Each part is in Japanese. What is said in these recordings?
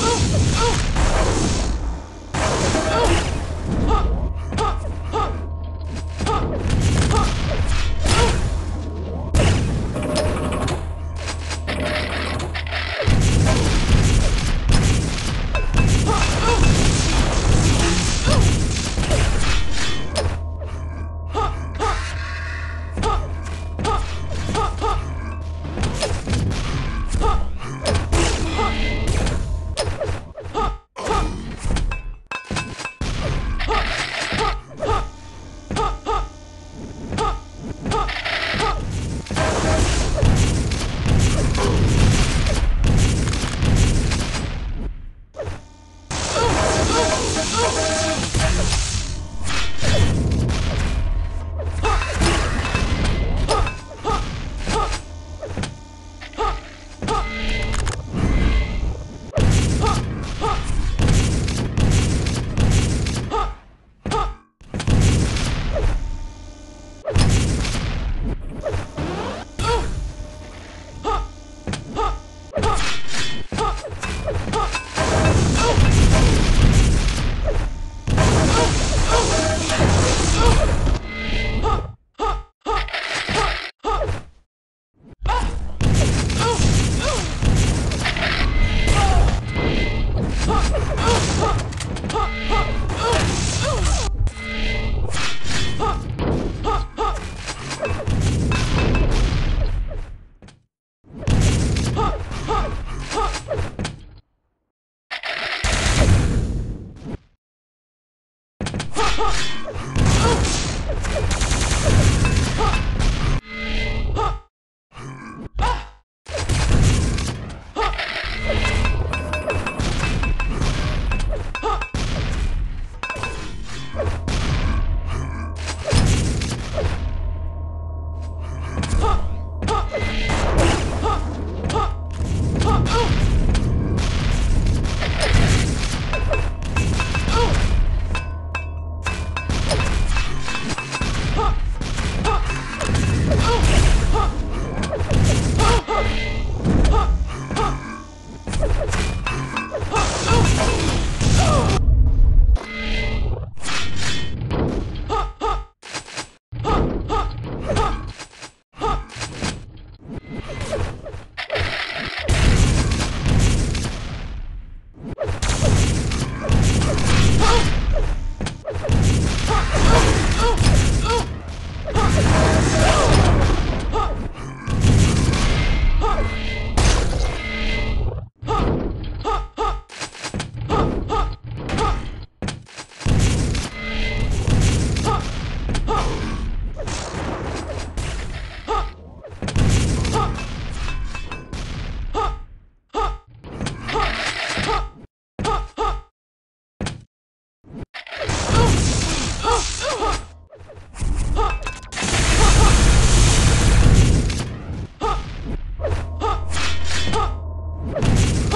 Oh, oh, oh.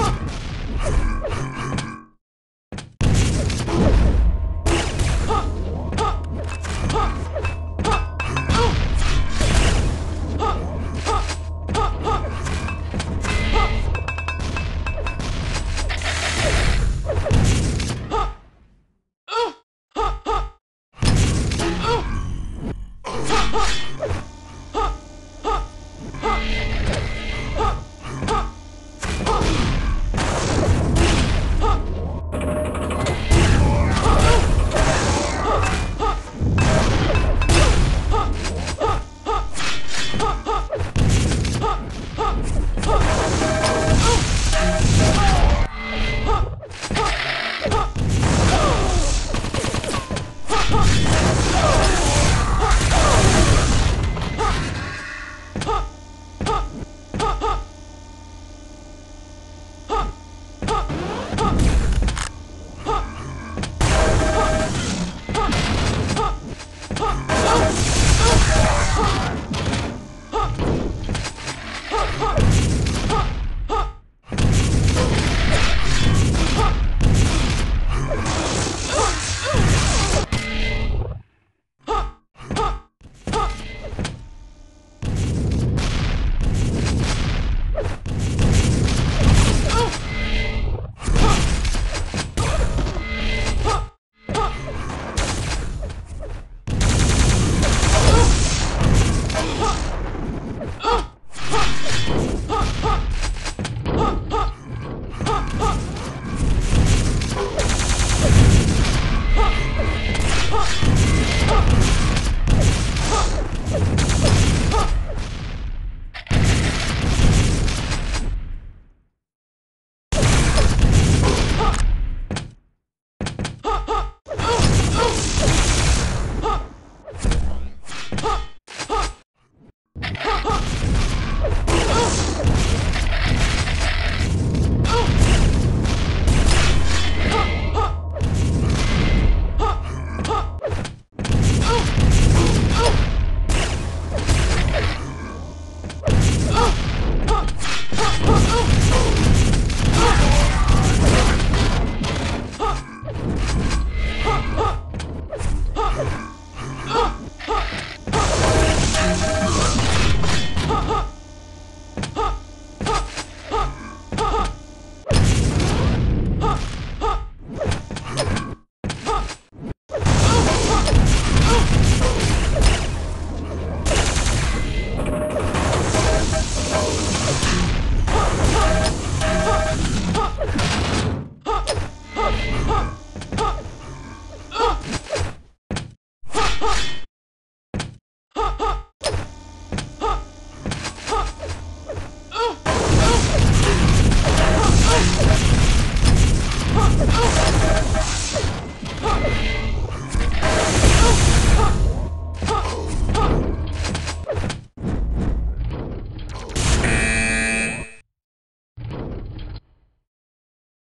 ハハハハ!